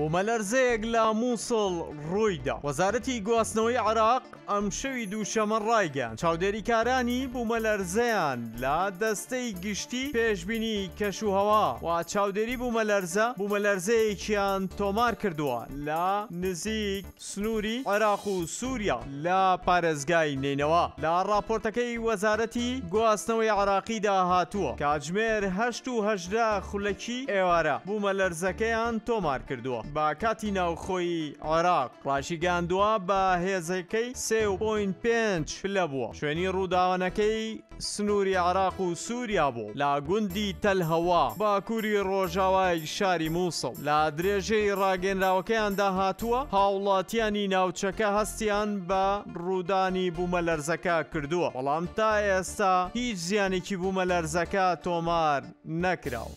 بوومەلەرزەیەک لە مووسڵ ڕوویدا وەزارەتی گواستنەوەی عێراق ئەم شەوی دووشەمە ڕایگەیان چاودێریکارانی بوومەلەرزەیان لە دەستەی گشتی پێشببینی کەش و هەوا و چاودێری بوومەلەرزە بوومەلەرزەیەکیان تۆمار کردووە لە نزیک سنووری عێراق و سووریا لە پارێزگای نەینەوا. لە ڕاپۆرتەکەی وەزارەتی گواستنەوەی عێراقیدا هاتووە، کاتژمێر هەشت و هەژدە خولەکی ئێوارە بوومەلەرزەکەیان تۆمارکردووە بە کاتی ناوخۆی عێراق، ڕاشیگەیاندووە بە هێزەکەی سێ و پۆینت پێنج پلە بووە، شوێنی ڕووداونەکەی. سنووری عێراق و سووریا بوو، لە گوندی تەل هەوا، باکووری ڕۆژاوای شاری مووسڵ. لە درێژەی ڕاگەنراوەکەیاندا هاتووە، هاوڵاتییانی ناوچەکە هەستیان بە ڕوودانی بوومەلەرزەکە کردووە، بەڵام تا ئێستا هیچ زیانێکی بوومەلەرزەکە تۆمار نەکراوە.